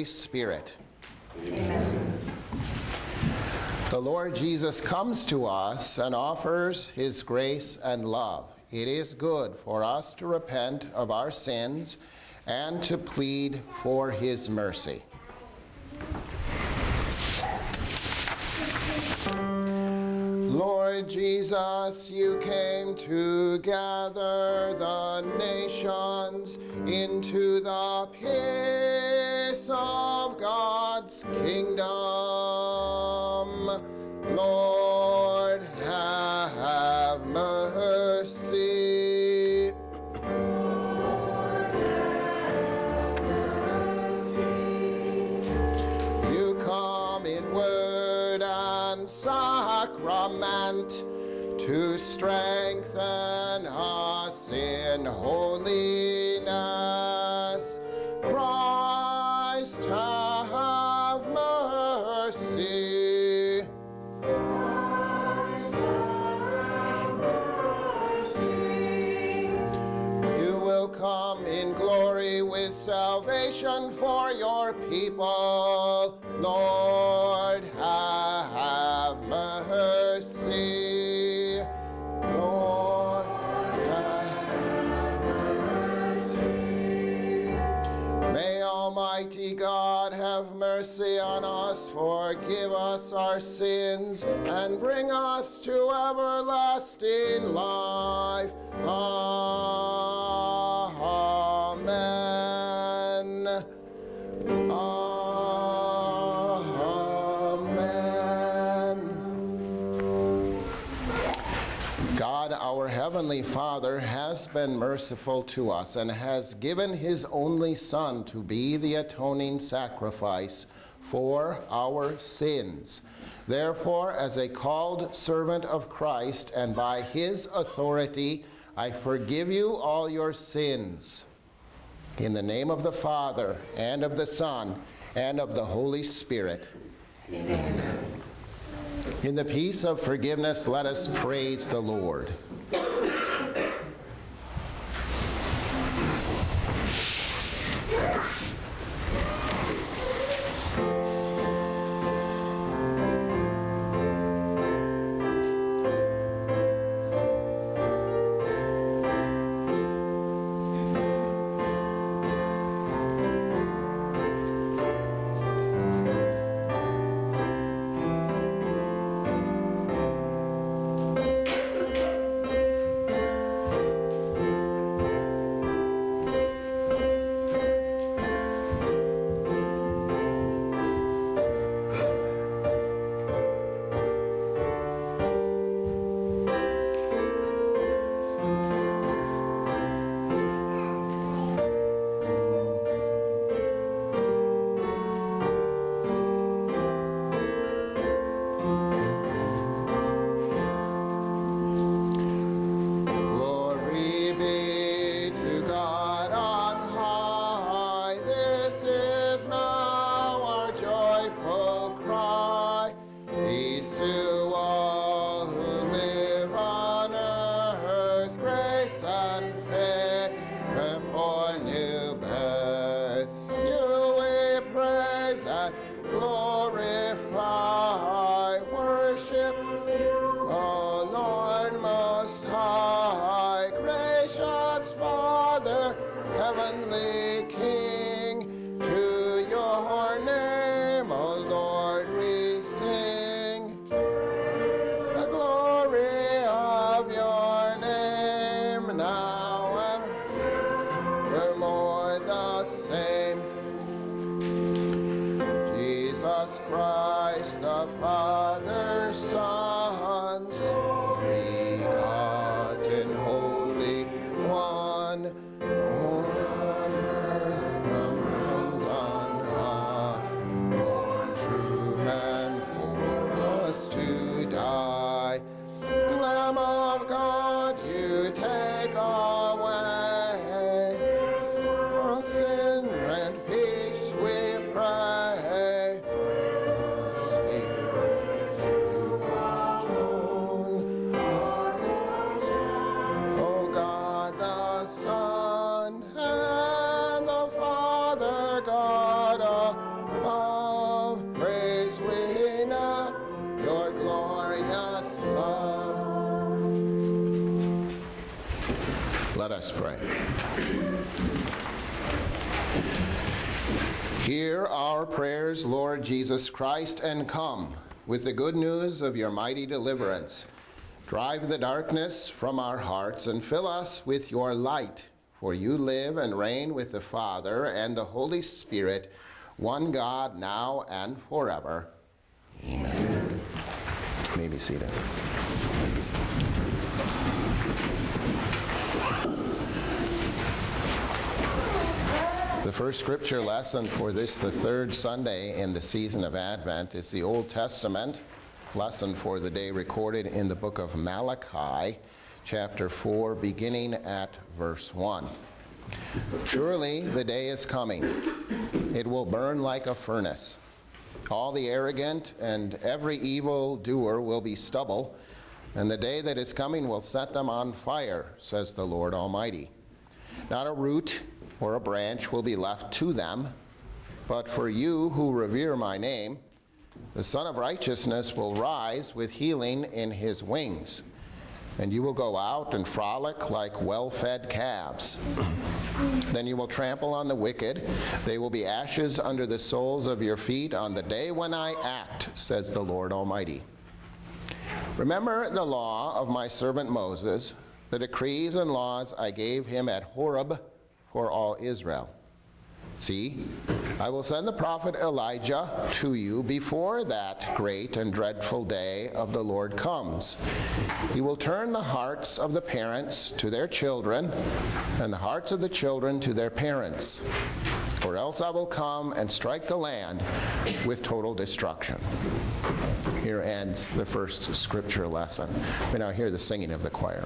Holy Spirit. The Lord Jesus comes to us and offers his grace and love. It is good for us to repent of our sins and to plead for his mercy. Lord Jesus, you came to gather the nations into the peace of God's kingdom. Lord, strengthen us in holiness. Christ, have mercy. You will come in glory with salvation for your people. On us, forgive us our sins, and bring us to everlasting life. Amen. Amen. God, our Heavenly Father, has been merciful to us and has given His only Son to be the atoning sacrifice for our sins. Therefore, as a called servant of Christ and by His authority, I forgive you all your sins. In the name of the Father, and of the Son, and of the Holy Spirit. Amen. In the peace of forgiveness, let us praise the Lord. praise and glorify, worship the Lord Most High, gracious Father, heavenly Jesus Christ, and come with the good news of your mighty deliverance. Drive the darkness from our hearts and fill us with your light, for you live and reign with the Father and the Holy Spirit, one God, now and forever. Amen. You may be seated. First scripture lesson for this, the third Sunday in the season of Advent, is the Old Testament lesson for the day recorded in the book of Malachi, chapter 4, beginning at verse 1. Surely the day is coming, it will burn like a furnace. All the arrogant and every evil doer will be stubble, and the day that is coming will set them on fire, says the Lord Almighty. Not a root or a branch will be left to them, but for you who revere my name, the Sun of Righteousness will rise with healing in his wings, and you will go out and frolic like well fed calves. then you will trample on the wicked. They will be ashes under the soles of your feet on the day when I act, says the Lord Almighty. Remember the law of my servant Moses, the decrees and laws I gave him at Horeb for all Israel. See, I will send the prophet Elijah to you before that great and dreadful day of the Lord comes. He will turn the hearts of the parents to their children, and the hearts of the children to their parents. Or else I will come and strike the land with total destruction. Here ends the first scripture lesson. We now hear the singing of the choir.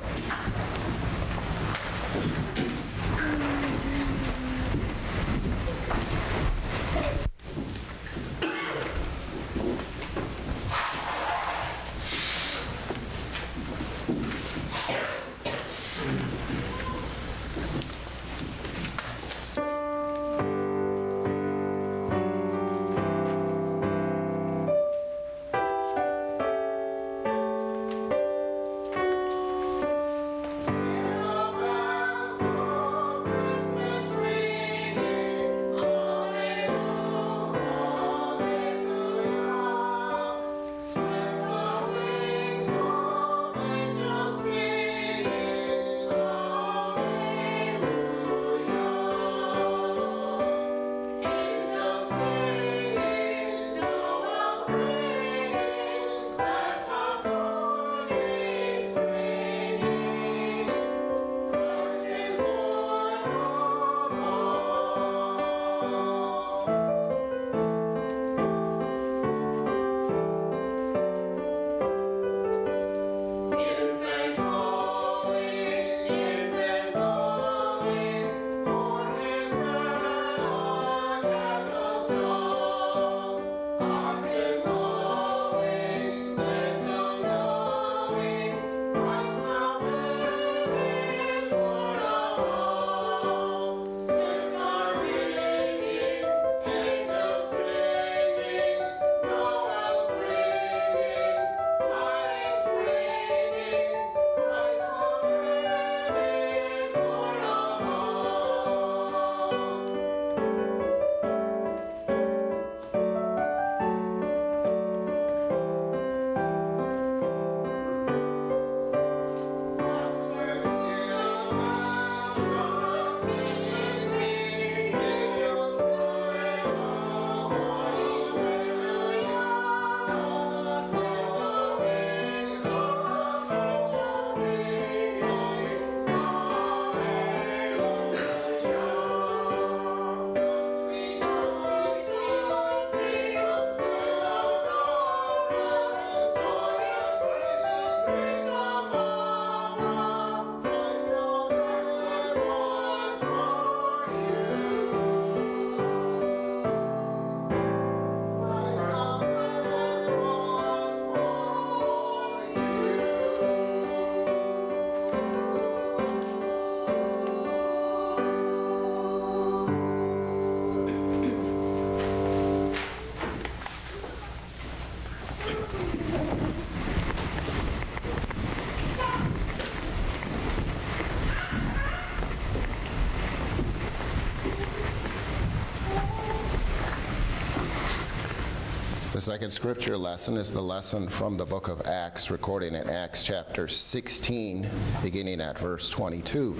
Second scripture lesson is the lesson from the book of Acts, recording in Acts chapter 16, beginning at verse 22.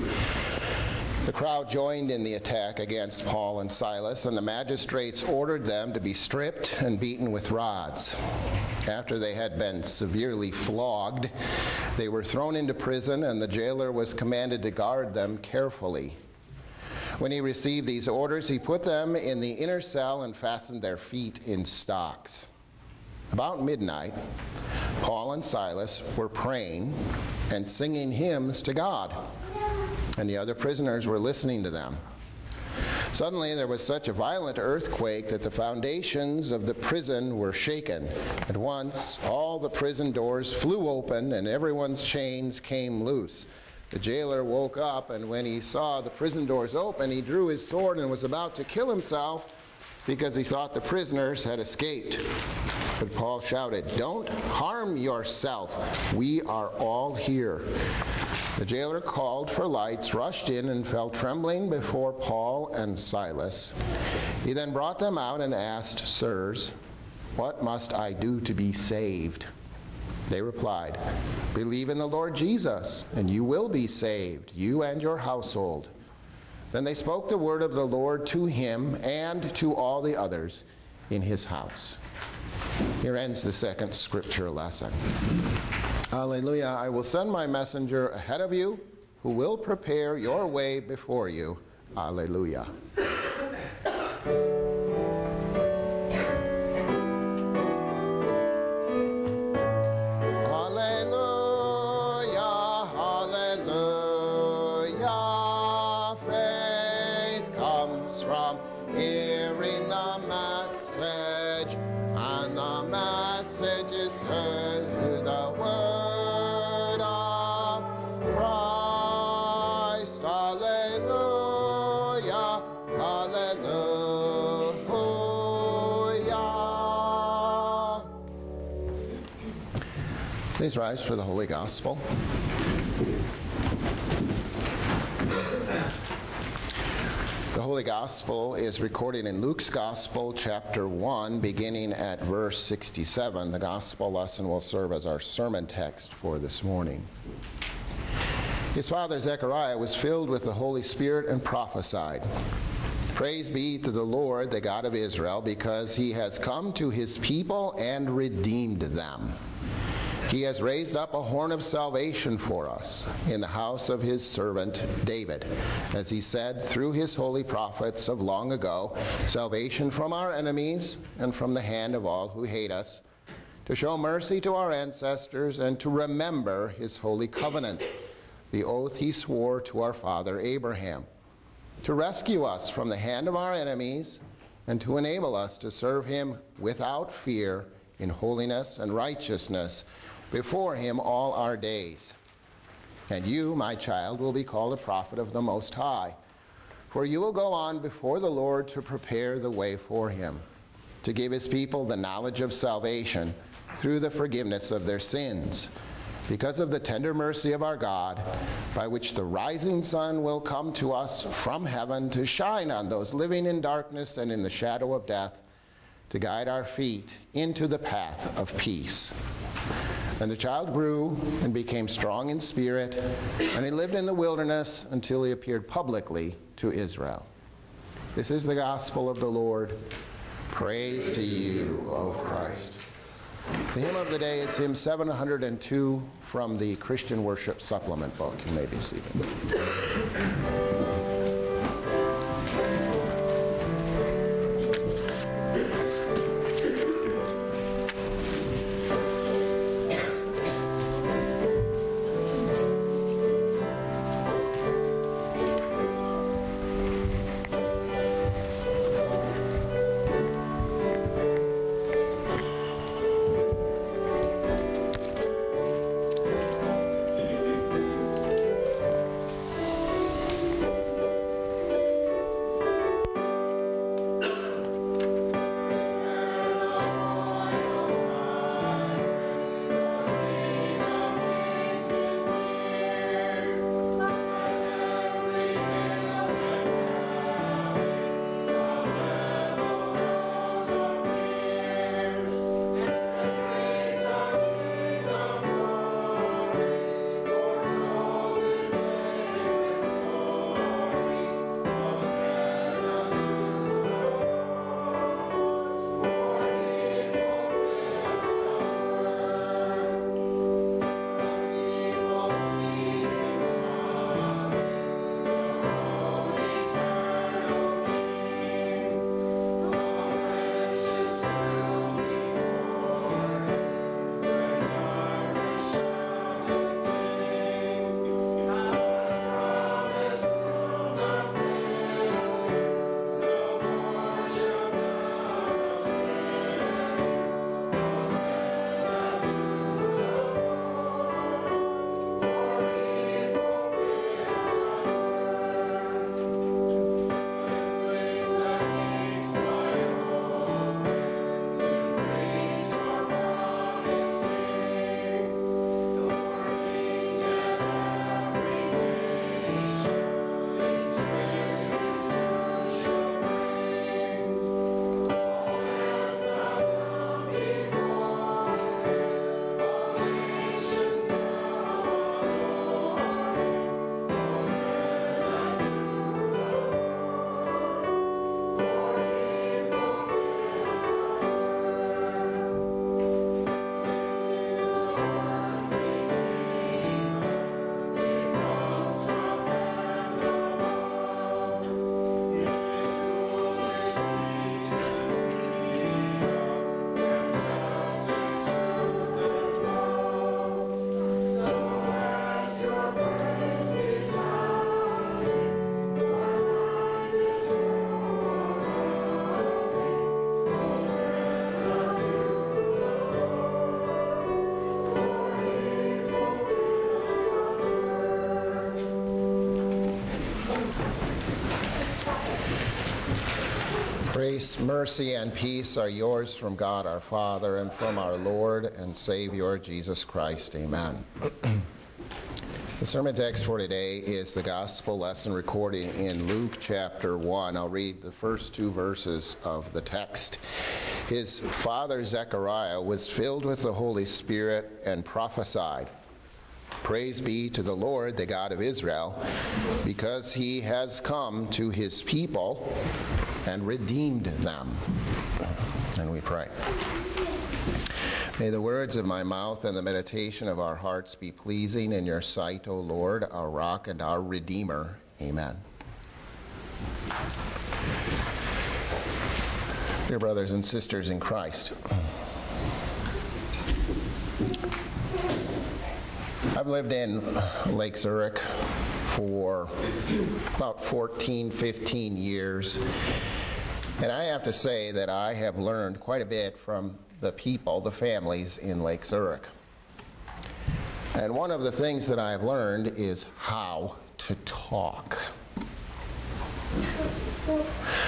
The crowd joined in the attack against Paul and Silas, and the magistrates ordered them to be stripped and beaten with rods. After they had been severely flogged, they were thrown into prison, and the jailer was commanded to guard them carefully. When he received these orders, he put them in the inner cell and fastened their feet in stocks. About midnight, Paul and Silas were praying and singing hymns to God, and the other prisoners were listening to them. Suddenly, there was such a violent earthquake that the foundations of the prison were shaken. At once, all the prison doors flew open, and everyone's chains came loose. The jailer woke up, and when he saw the prison doors open, he drew his sword and was about to kill himself because he thought the prisoners had escaped. But Paul shouted, Don't harm yourself. We are all here. The jailer called for lights, rushed in, and fell trembling before Paul and Silas. He then brought them out and asked, Sirs, what must I do to be saved? They replied, Believe in the Lord Jesus, and you will be saved, you and your household. Then they spoke the word of the Lord to him and to all the others in his house. Here ends the second scripture lesson. Alleluia. I will send my messenger ahead of you who will prepare your way before you. Alleluia. Please rise for the Holy Gospel. The Holy Gospel is recorded in Luke's Gospel, chapter 1, beginning at verse 67. The Gospel lesson will serve as our sermon text for this morning. His father Zechariah was filled with the Holy Spirit and prophesied. Praise be to the Lord, the God of Israel, because he has come to his people and redeemed them. He has raised up a horn of salvation for us in the house of his servant David, as he said through his holy prophets of long ago salvation from our enemies and from the hand of all who hate us, to show mercy to our ancestors and to remember his holy covenant, the oath he swore to our father Abraham, to rescue us from the hand of our enemies and to enable us to serve him without fear in holiness and righteousness before him all our days. And you, my child, will be called a prophet of the Most High, for you will go on before the Lord to prepare the way for him, to give his people the knowledge of salvation through the forgiveness of their sins, because of the tender mercy of our God, by which the rising sun will come to us from heaven to shine on those living in darkness and in the shadow of death, to guide our feet into the path of peace. And the child grew and became strong in spirit, and he lived in the wilderness until he appeared publicly to Israel. This is the gospel of the Lord. Praise to you, O Christ. The hymn of the day is hymn 702 from the Christian Worship Supplement book. You may be seated. Grace, mercy, and peace are yours from God our Father and from our Lord and Savior Jesus Christ. Amen. the sermon text for today is the gospel lesson recorded in Luke chapter 1. I'll read the first two verses of the text. His father Zechariah was filled with the Holy Spirit and prophesied. Praise be to the Lord, the God of Israel, because he has come to his people and redeemed them. And we pray. May the words of my mouth and the meditation of our hearts be pleasing in your sight, O Lord, our rock and our redeemer. Amen. Dear brothers and sisters in Christ, I've lived in Lake Zurich for about 14, 15 years. And I have to say that I have learned quite a bit from the people, the families in Lake Zurich. And one of the things that I've learned is how to talk.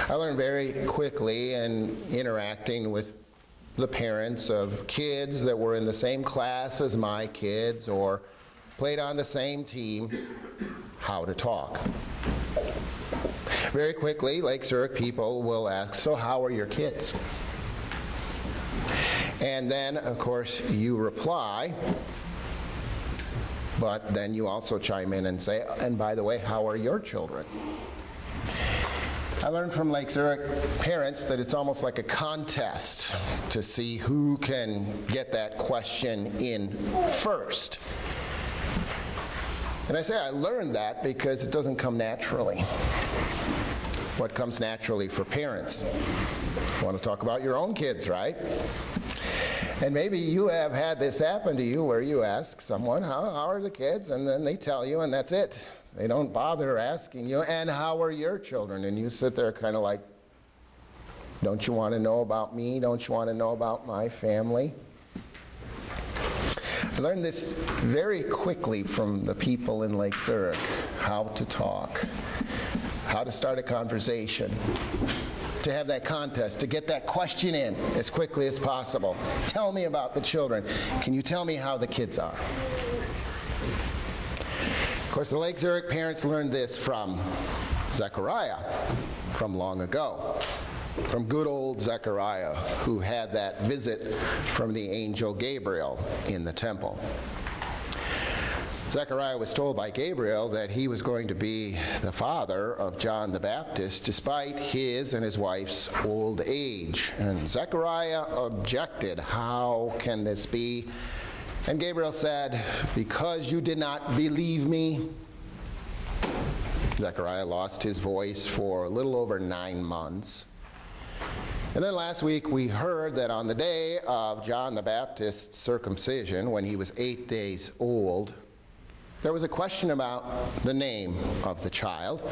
I learned very quickly in interacting with the parents of kids that were in the same class as my kids or played on the same team how to talk. Very quickly, Lake Zurich people will ask, So, how are your kids? And then, of course, you reply, but then you also chime in and say, And by the way, how are your children? I learned from Lake Zurich parents that it's almost like a contest to see who can get that question in first. And I say I learned that because it doesn't come naturally. What comes naturally for parents? You want to talk about your own kids, right? And maybe you have had this happen to you where you ask someone, how, how are the kids? And then they tell you, and that's it. They don't bother asking you, and how are your children? And you sit there kind of like, don't you want to know about me? Don't you want to know about my family? I learned this very quickly from the people in Lake Zurich how to talk, how to start a conversation, to have that contest, to get that question in as quickly as possible. Tell me about the children. Can you tell me how the kids are? Of course, the Lake Zurich parents learned this from Zechariah from long ago from good old Zechariah, who had that visit from the angel Gabriel in the temple. Zechariah was told by Gabriel that he was going to be the father of John the Baptist despite his and his wife's old age. And Zechariah objected, How can this be? And Gabriel said, Because you did not believe me. Zechariah lost his voice for a little over nine months. And then last week we heard that on the day of John the Baptist's circumcision, when he was eight days old, there was a question about the name of the child.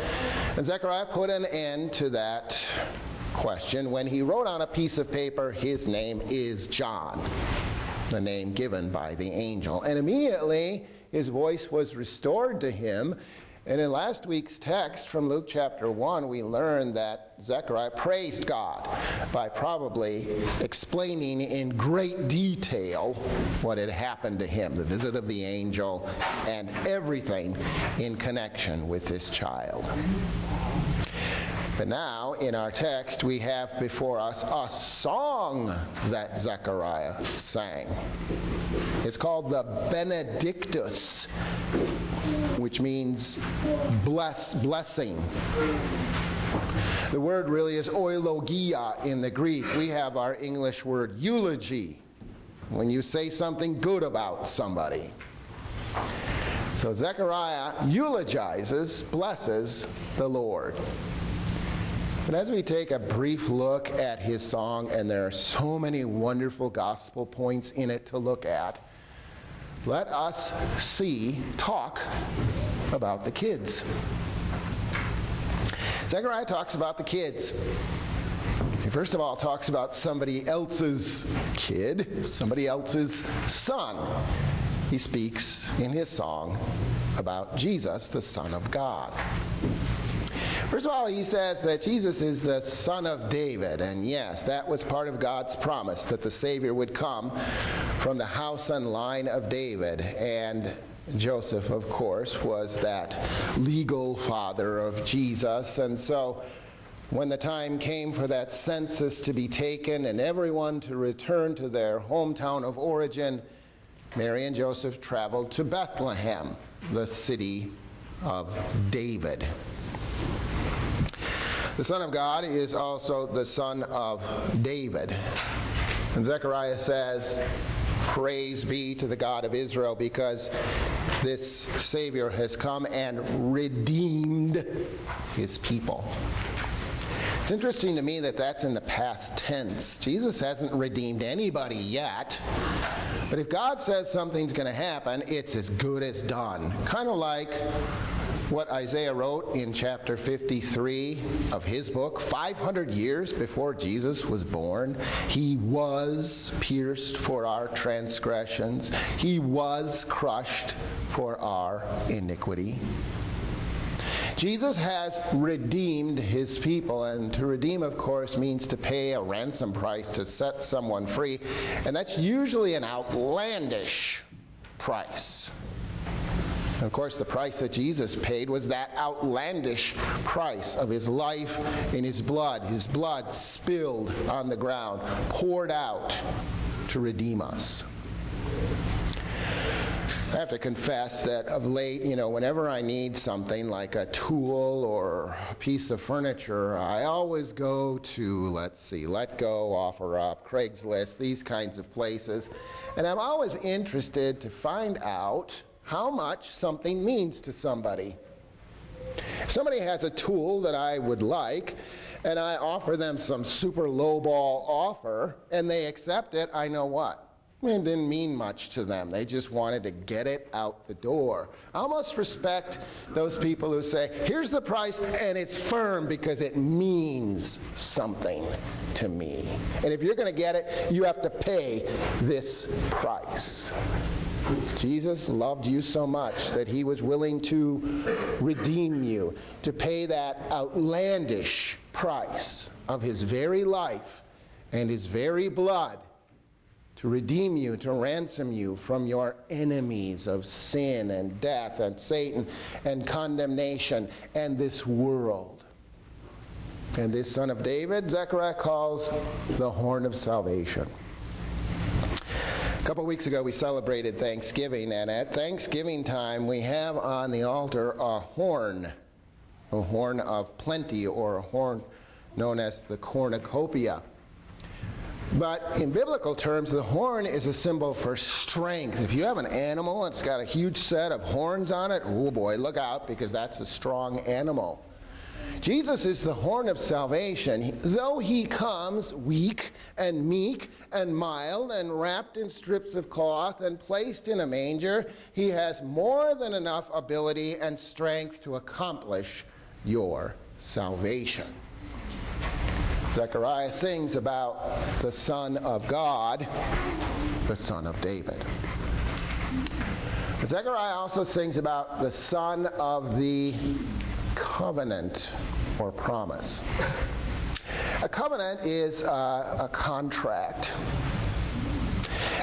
And Zechariah put an end to that question when he wrote on a piece of paper, His name is John, the name given by the angel. And immediately his voice was restored to him and in last week's text from Luke chapter 1, we learned that Zechariah praised God by probably explaining in great detail what had happened to him, the visit of the angel, and everything in connection with this child. But now, in our text, we have before us a song that Zechariah sang. It's called the Benedictus, which means bless, blessing. The word really is oilogia in the Greek. We have our English word eulogy, when you say something good about somebody. So Zechariah eulogizes, blesses the Lord. But as we take a brief look at his song, and there are so many wonderful gospel points in it to look at, let us see, talk about the kids. Zechariah talks about the kids. He first of all talks about somebody else's kid, somebody else's son. He speaks in his song about Jesus, the Son of God. First of all, he says that Jesus is the son of David. And yes, that was part of God's promise that the Savior would come from the house and line of David. And Joseph, of course, was that legal father of Jesus. And so when the time came for that census to be taken and everyone to return to their hometown of origin, Mary and Joseph traveled to Bethlehem, the city of David. The Son of God is also the Son of David. And Zechariah says, Praise be to the God of Israel because this Savior has come and redeemed his people. It's interesting to me that that's in the past tense. Jesus hasn't redeemed anybody yet. But if God says something's going to happen, it's as good as done. Kind of like what Isaiah wrote in chapter 53 of his book, 500 years before Jesus was born. He was pierced for our transgressions, he was crushed for our iniquity. Jesus has redeemed his people, and to redeem, of course, means to pay a ransom price to set someone free, and that's usually an outlandish price. Of course, the price that Jesus paid was that outlandish price of his life and his blood, his blood spilled on the ground, poured out to redeem us. I have to confess that of late, you know, whenever I need something like a tool or a piece of furniture, I always go to, let's see, Letgo, OfferUp, Craigslist, these kinds of places. And I'm always interested to find out how much something means to somebody. If somebody has a tool that I would like, and I offer them some super lowball offer, and they accept it, I know what? It didn't mean much to them. They just wanted to get it out the door. I almost respect those people who say, here's the price, and it's firm because it means something to me. And if you're going to get it, you have to pay this price. Jesus loved you so much that he was willing to redeem you, to pay that outlandish price of his very life and his very blood to redeem you, to ransom you from your enemies of sin and death and Satan and condemnation and this world. And this son of David, Zechariah calls the horn of salvation. A couple weeks ago, we celebrated Thanksgiving, and at Thanksgiving time, we have on the altar a horn, a horn of plenty, or a horn known as the cornucopia. But in biblical terms, the horn is a symbol for strength. If you have an animal and it's got a huge set of horns on it, oh boy, look out because that's a strong animal. Jesus is the horn of salvation. Though he comes weak and meek and mild and wrapped in strips of cloth and placed in a manger, he has more than enough ability and strength to accomplish your salvation. Zechariah sings about the Son of God, the Son of David. Zechariah also sings about the Son of the covenant or promise. A covenant is uh, a contract.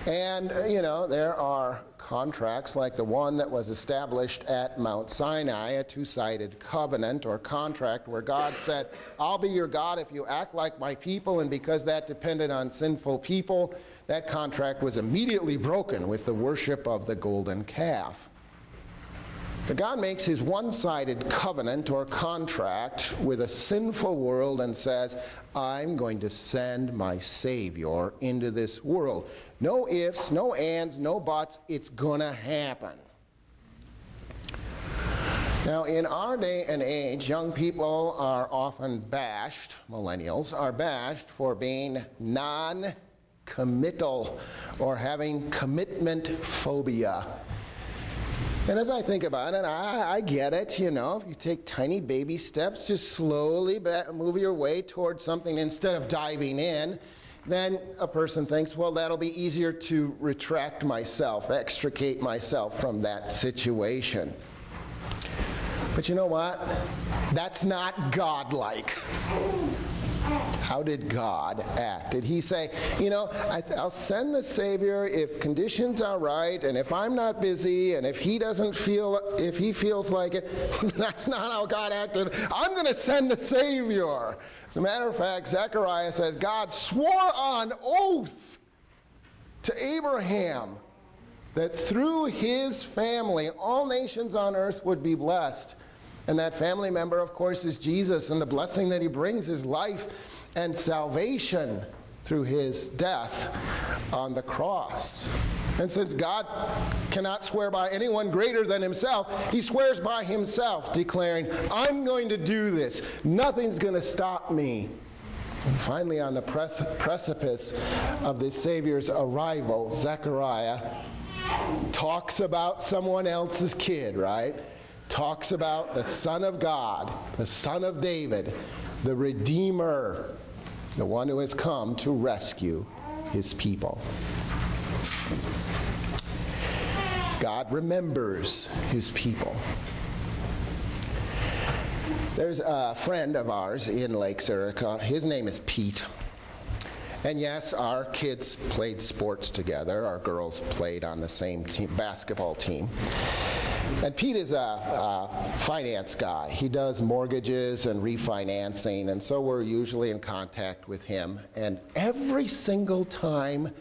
And, you know, there are contracts like the one that was established at Mount Sinai, a two sided covenant or contract where God said, I'll be your God if you act like my people. And because that depended on sinful people, that contract was immediately broken with the worship of the golden calf. But God makes his one sided covenant or contract with a sinful world and says, I'm going to send my Savior into this world. No ifs, no ands, no buts. It's going to happen. Now, in our day and age, young people are often bashed, millennials are bashed for being non committal or having commitment phobia. And as I think about it, I, I, get it, you know, if you take tiny baby steps, just slowly move your way towards something instead of diving in, then a person thinks, well, that'll be easier to retract myself, extricate myself from that situation. But you know what? That's not godlike. How did God act? Did he say, you know, I, will send the Savior if conditions are right and if I'm not busy and if he doesn't feel, if he feels like it? That's not how God acted. I'm going to send the Savior. As a matter of fact, Zechariah says God swore on oath to Abraham that through his family all nations on earth would be blessed. And that family member, of course, is Jesus, and the blessing that he brings is life and salvation through his death on the cross. And since God cannot swear by anyone greater than himself, he swears by himself, declaring, I'm going to do this. Nothing's going to stop me. And finally, on the precipice of the Savior's arrival, Zechariah talks about someone else's kid, right? Talks about the Son of God, the Son of David, the Redeemer, the one who has come to rescue his people. God remembers his people. There's a friend of ours in Lake Zurich. Uh, his name is Pete. And yes, our kids played sports together. Our girls played on the same team, basketball team. And Pete is a, a, finance guy. He does mortgages and refinancing, and so we're usually in contact with him. And every single time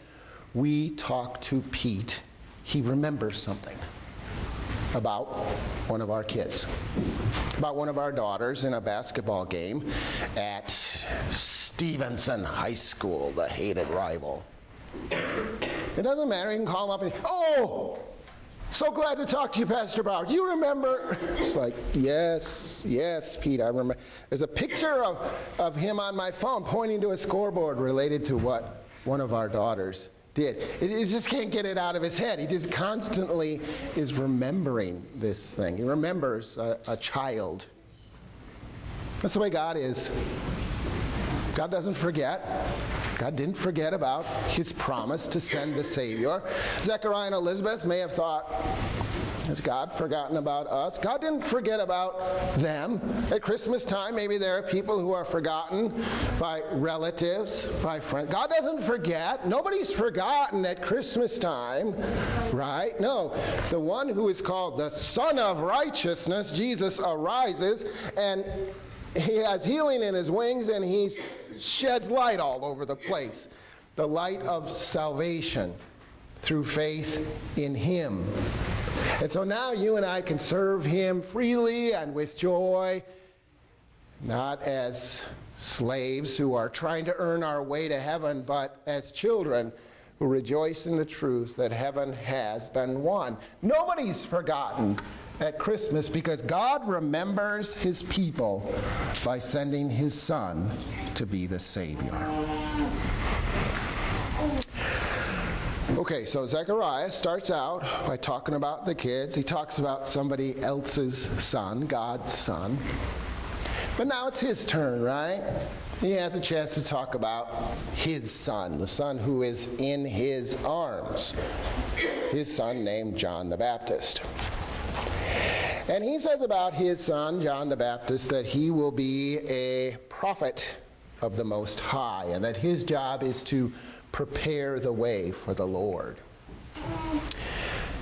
we talk to Pete, he remembers something about one of our kids, about one of our daughters in a basketball game at Stevenson High School, the hated rival. It doesn't matter, you can call him up and, oh, so glad to talk to you, Pastor Bauer. Do you remember? It's like, yes, yes, Pete, I remember. There's a picture of, of him on my phone pointing to a scoreboard related to what one of our daughters did. He just can't get it out of his head. He just constantly is remembering this thing. He remembers a, a child. That's the way God is. God doesn't forget. God didn't forget about his promise to send the Savior. Zechariah and Elizabeth may have thought, has God forgotten about us? God didn't forget about them. At Christmas time, maybe there are people who are forgotten by relatives, by friends. God doesn't forget. Nobody's forgotten at Christmas time, right? No. The one who is called the Sun of Righteousness, Jesus, arises and he has healing in his wings and he sheds light all over the place. The light of salvation through faith in him. And so now you and I can serve him freely and with joy, not as slaves who are trying to earn our way to heaven, but as children who rejoice in the truth that heaven has been won. Nobody's forgotten at Christmas because God remembers his people by sending his son to be the Savior. Okay, so Zechariah starts out by talking about the kids. He talks about somebody else's son, God's son. But now it's his turn, right? He has a chance to talk about his son, the son who is in his arms, his son named John the Baptist. And he says about his son, John the Baptist, that he will be a prophet of the Most High, and that his job is to prepare the way for the Lord.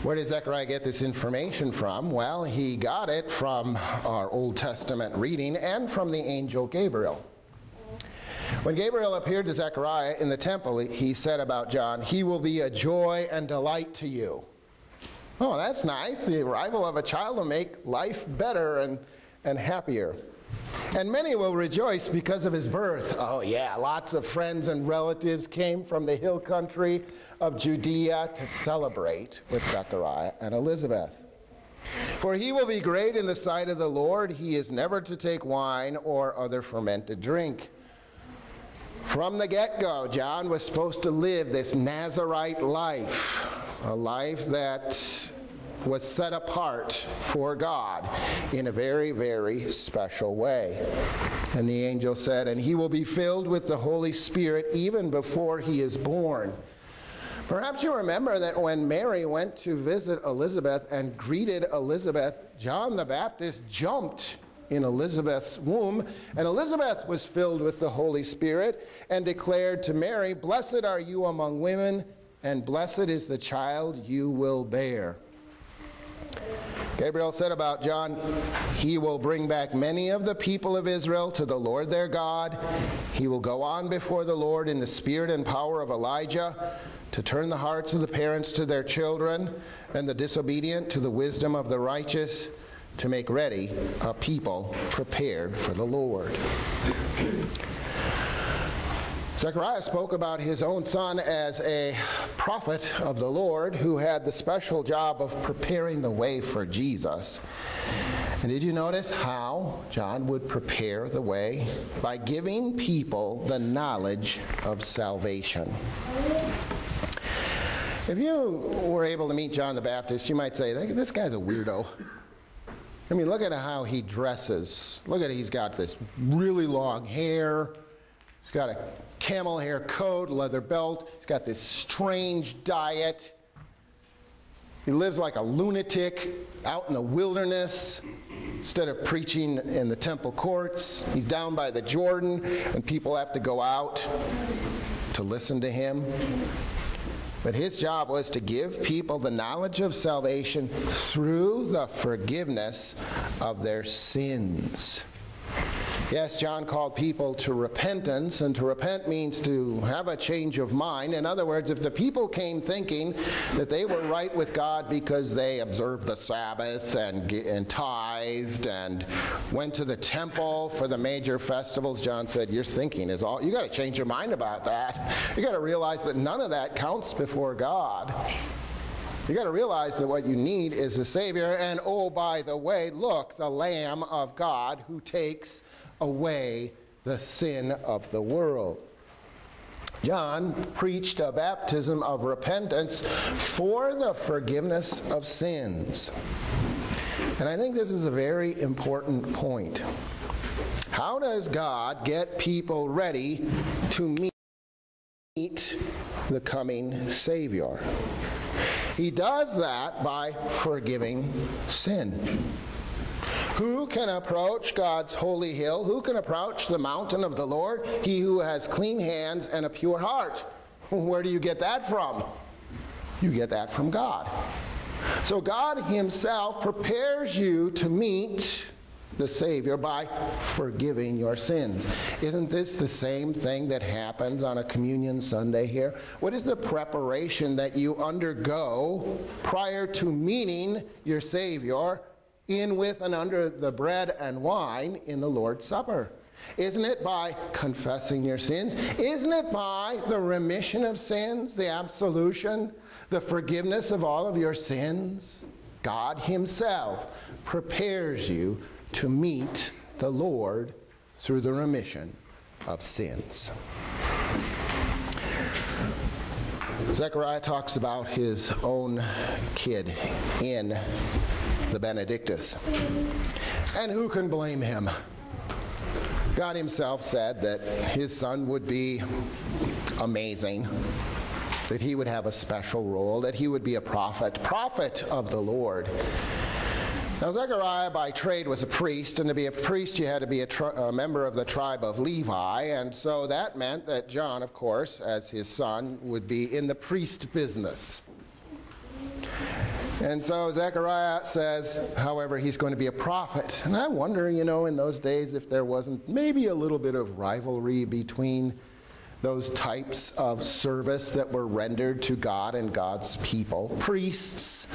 Where did Zechariah get this information from? Well, he got it from our Old Testament reading and from the angel Gabriel. When Gabriel appeared to Zechariah in the temple, he said about John, He will be a joy and delight to you. Oh, that's nice. The arrival of a child will make life better and, and happier. And many will rejoice because of his birth. Oh, yeah, lots of friends and relatives came from the hill country of Judea to celebrate with Zechariah and Elizabeth. For he will be great in the sight of the Lord. He is never to take wine or other fermented drink. From the get go, John was supposed to live this Nazarite life a life that was set apart for God in a very, very special way. And the angel said, And he will be filled with the Holy Spirit even before he is born. Perhaps you remember that when Mary went to visit Elizabeth and greeted Elizabeth John the Baptist jumped in Elizabeth's womb, and Elizabeth was filled with the Holy Spirit and declared to Mary, Blessed are you among women, and blessed is the child you will bear. Gabriel said about John, He will bring back many of the people of Israel to the Lord their God. He will go on before the Lord in the spirit and power of Elijah to turn the hearts of the parents to their children and the disobedient to the wisdom of the righteous to make ready a people prepared for the Lord. Zechariah spoke about his own son as a prophet of the Lord who had the special job of preparing the way for Jesus. And did you notice how John would prepare the way? By giving people the knowledge of salvation. If you were able to meet John the Baptist, you might say, this guy's a weirdo. I mean, look at how he dresses. Look at he's got this really long hair. He's got a camel hair coat, leather belt. He's got this strange diet. He lives like a lunatic out in the wilderness instead of preaching in the temple courts. He's down by the Jordan, and people have to go out to listen to him. But his job was to give people the knowledge of salvation through the forgiveness of their sins. Yes, John called people to repentance, and to repent means to have a change of mind. In other words, if the people came thinking that they were right with God because they observed the Sabbath and, and tithed and went to the temple for the major festivals, John said, Your thinking is all, you got to change your mind about that. You got to realize that none of that counts before God. You got to realize that what you need is a Savior. And oh, by the way, look, the Lamb of God who takes away the sin of the world. John preached a baptism of repentance for the forgiveness of sins. And I think this is a very important point. How does God get people ready to meet the coming Savior? He does that by forgiving sin. Who can approach God's holy hill? Who can approach the mountain of the Lord? He who has clean hands and a pure heart. Where do you get that from? You get that from God. So God Himself prepares you to meet the Savior by forgiving your sins. Isn't this the same thing that happens on a communion Sunday here? What is the preparation that you undergo prior to meeting your Savior in with and under the bread and wine in the Lord's Supper? Isn't it by confessing your sins? Isn't it by the remission of sins, the absolution, the forgiveness of all of your sins? God Himself prepares you to meet the Lord through the remission of sins. Zechariah talks about his own kid in the Benedictus. And who can blame him? God Himself said that His Son would be amazing, that He would have a special role, that He would be a prophet, prophet of the Lord. Now, Zechariah by trade was a priest, and to be a priest, you had to be a, a, member of the tribe of Levi, and so that meant that John, of course, as his son, would be in the priest business. And so Zechariah says, however, he's going to be a prophet. And I wonder, you know, in those days if there wasn't maybe a little bit of rivalry between those types of service that were rendered to God and God's people priests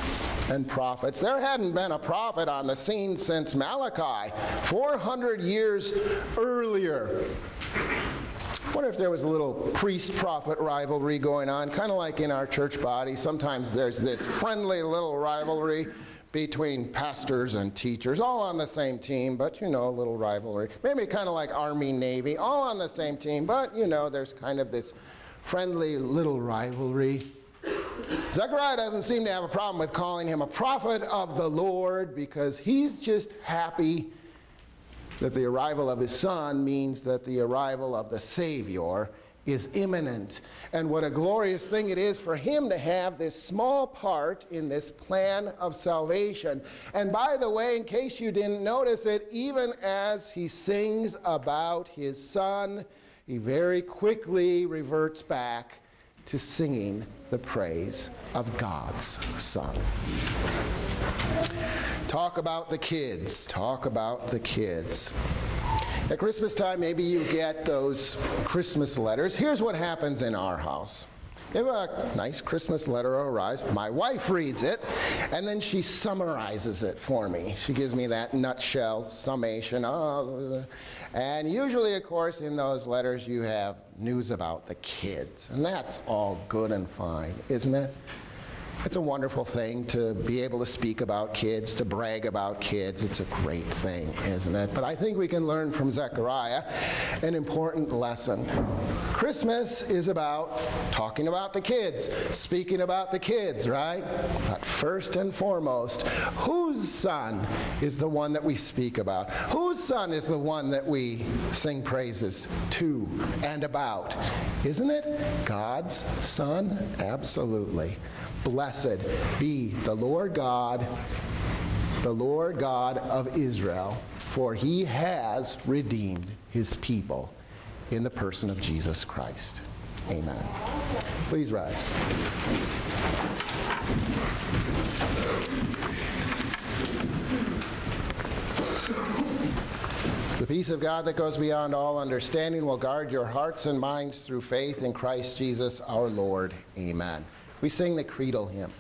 and prophets. There hadn't been a prophet on the scene since Malachi, 400 years earlier. What if there was a little priest prophet rivalry going on, kind of like in our church body? Sometimes there's this friendly little rivalry between pastors and teachers, all on the same team, but you know, a little rivalry. Maybe kind of like Army, Navy, all on the same team, but you know, there's kind of this friendly little rivalry. Zechariah doesn't seem to have a problem with calling him a prophet of the Lord because he's just happy that the arrival of his son means that the arrival of the Savior is imminent. And what a glorious thing it is for him to have this small part in this plan of salvation. And by the way, in case you didn't notice it, even as he sings about his son, he very quickly reverts back to singing the praise of God's Son. Talk about the kids. Talk about the kids. At Christmas time, maybe you get those Christmas letters. Here's what happens in our house. If a nice Christmas letter arrives, my wife reads it, and then she summarizes it for me. She gives me that nutshell summation. and usually, of course, in those letters, you have news about the kids. And that's all good and fine, isn't it? It's a wonderful thing to be able to speak about kids, to brag about kids. It's a great thing, isn't it? But I think we can learn from Zechariah an important lesson. Christmas is about talking about the kids, speaking about the kids, right? But first and foremost, whose son is the one that we speak about? Whose son is the one that we sing praises to and about? Isn't it God's son? Absolutely. Blessed be the Lord God, the Lord God of Israel, for he has redeemed his people in the person of Jesus Christ. Amen. Please rise. The peace of God that goes beyond all understanding will guard your hearts and minds through faith in Christ Jesus our Lord. Amen. We sing the creedal hymn.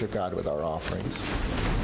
Worship God with our offerings.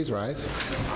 Please rise.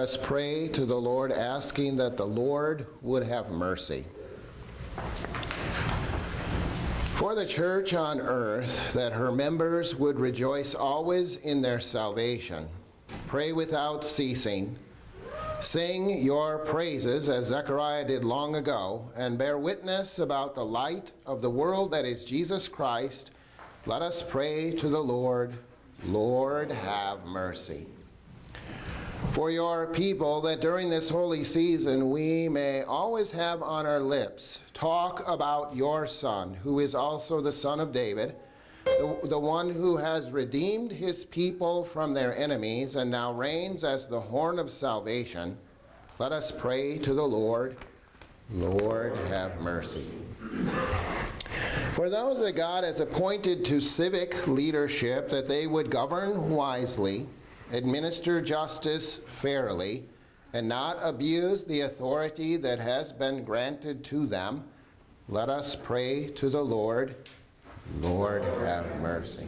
Us pray to the Lord, asking that the Lord would have mercy. For the church on earth, that her members would rejoice always in their salvation, pray without ceasing, sing your praises as Zechariah did long ago, and bear witness about the light of the world that is Jesus Christ. Let us pray to the Lord, Lord, have mercy for your people that during this holy season we may always have on our lips talk about your Son, who is also the Son of David, the, the one who has redeemed his people from their enemies and now reigns as the horn of salvation. Let us pray to the Lord. Lord, have mercy. For those that God has appointed to civic leadership, that they would govern wisely, administer justice fairly, and not abuse the authority that has been granted to them, let us pray to the Lord. Lord, have mercy.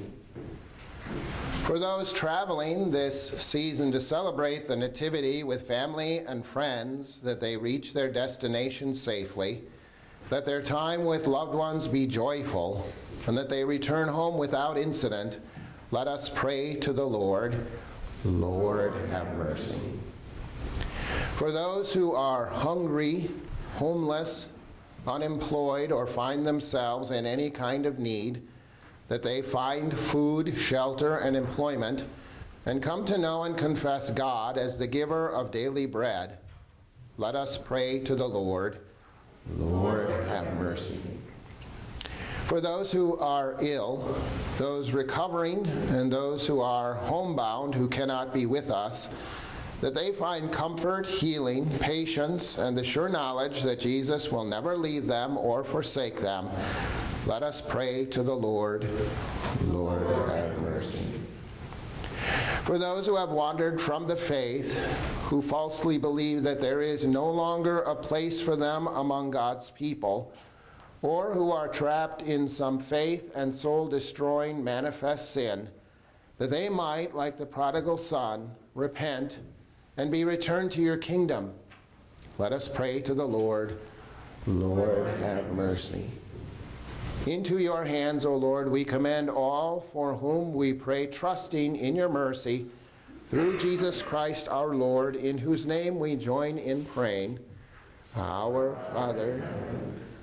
For those traveling this season to celebrate the Nativity with family and friends, that they reach their destination safely, that their time with loved ones be joyful, and that they return home without incident, let us pray to the Lord. Lord, have mercy. For those who are hungry, homeless, unemployed, or find themselves in any kind of need, that they find food, shelter, and employment, and come to know and confess God as the giver of daily bread, let us pray to the Lord. Lord, have mercy. For those who are ill, those recovering, and those who are homebound who cannot be with us, that they find comfort, healing, patience, and the sure knowledge that Jesus will never leave them or forsake them, let us pray to the Lord. Lord, have mercy. For those who have wandered from the faith, who falsely believe that there is no longer a place for them among God's people, or who are trapped in some faith and soul destroying manifest sin, that they might, like the prodigal son, repent and be returned to your kingdom. Let us pray to the Lord. Lord, have mercy. Into your hands, O Lord, we commend all for whom we pray, trusting in your mercy, through Jesus Christ our Lord, in whose name we join in praying. Our Father,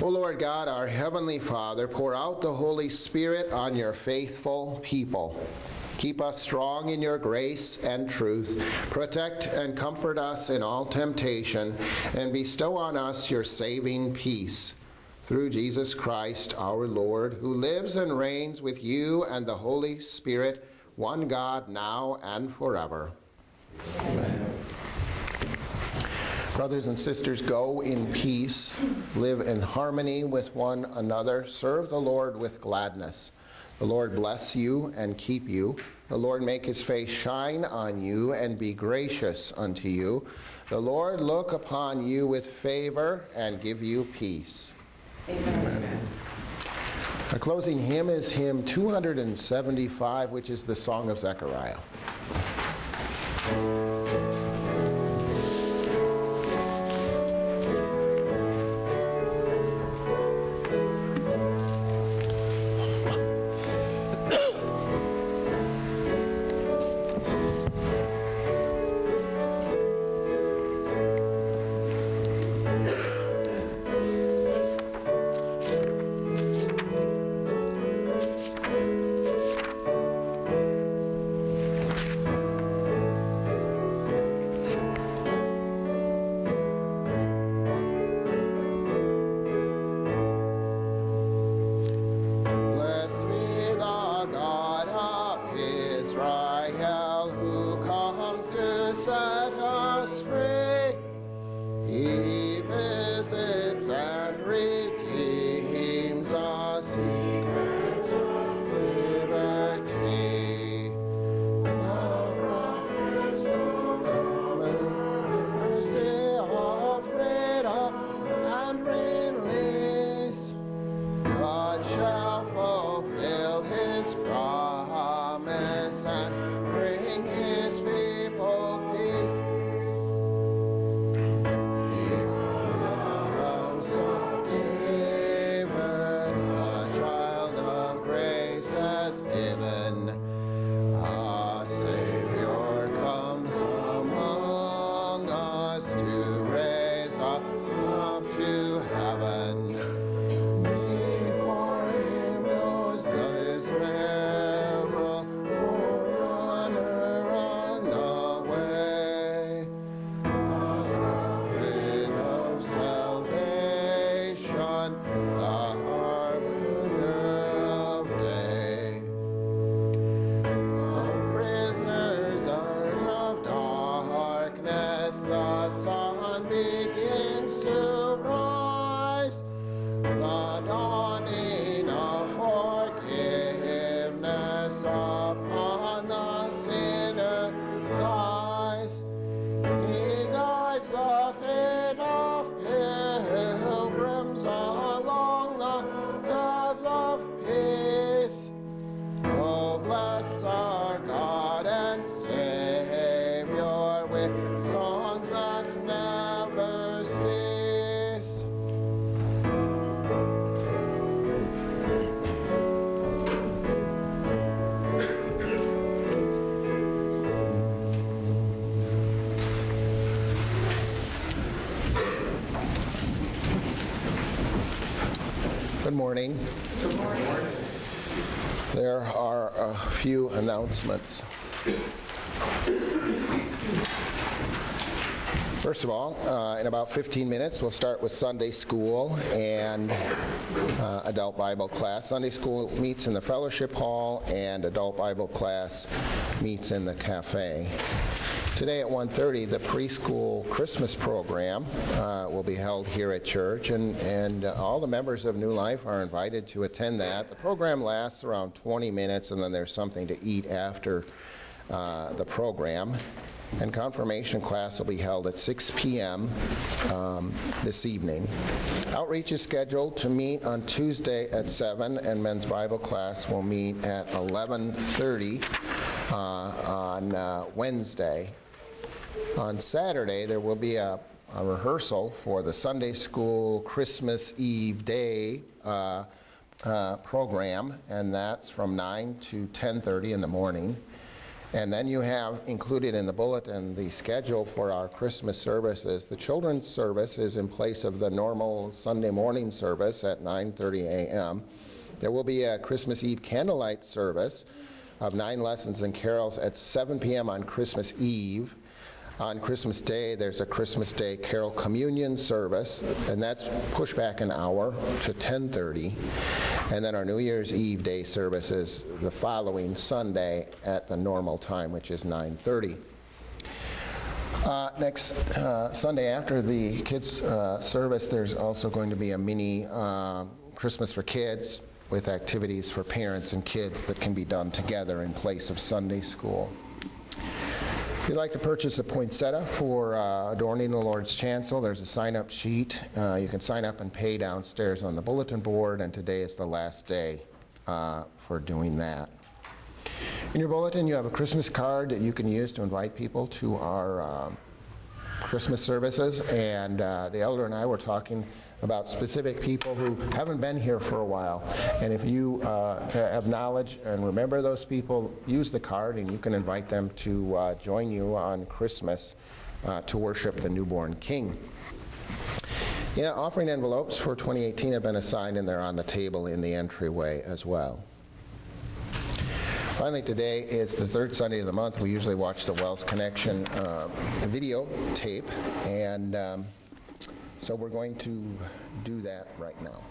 O Lord God, our heavenly Father, pour out the Holy Spirit on your faithful people. Keep us strong in your grace and truth. Protect and comfort us in all temptation, and bestow on us your saving peace. Through Jesus Christ our Lord, who lives and reigns with you and the Holy Spirit, one God, now and forever. Amen. Brothers and sisters, go in peace, live in harmony with one another, serve the Lord with gladness. The Lord bless you and keep you. The Lord make his face shine on you and be gracious unto you. The Lord look upon you with favor and give you peace. Amen. Amen. Our closing hymn is hymn 275, which is the Song of Zechariah. Good morning. Good morning. There are a few announcements. First of all, uh, in about 15 minutes, we'll start with Sunday school and uh, adult Bible class. Sunday school meets in the fellowship hall, and adult Bible class meets in the cafe. Today at 1:30, the preschool Christmas program uh, will be held here at church, and, and uh, all the members of New Life are invited to attend that. The program lasts around 20 minutes, and then there's something to eat after uh, the program. And confirmation class will be held at 6 p.m. um, this evening. Outreach is scheduled to meet on Tuesday at 7, and men's Bible class will meet at 11:30 uh, on uh, Wednesday. On Saturday, there will be a a rehearsal for the Sunday School Christmas Eve Day uh, uh, program, and that's from 9 to 10:30 in the morning. And then you have included in the bulletin the schedule for our Christmas services. The children's service is in place of the normal Sunday morning service at 9:30 a.m. There will be a Christmas Eve candlelight service of nine lessons and carols at 7 p.m. on Christmas Eve. On Christmas Day, there's a Christmas Day Carol Communion service, and that's pushed back an hour to 10:30. And then our New Year's Eve Day service is the following Sunday at the normal time, which is 9:30. Uh, Next uh, Sunday after the kids' uh, service, there's also going to be a mini uh, Christmas for Kids with activities for parents and kids that can be done together in place of Sunday school. If you'd like to purchase a poinsettia for uh, adorning the Lord's chancel, there's a sign-up sheet. Uh, You can sign up and pay downstairs on the bulletin board, and today is the last day uh, for doing that. In your bulletin, you have a Christmas card that you can use to invite people to our um, Christmas services, and uh, the elder and I were talking about specific people who haven't been here for a while. And if you uh, have knowledge and remember those people, use the card and you can invite them to uh, join you on Christmas uh, to worship the newborn King. Yeah, offering envelopes for 2018 have been assigned and they're on the table in the entryway as well. Finally, today is the third Sunday of the month. We usually watch the WELS Connection uh, video tape, and um, so we're going to do that right now.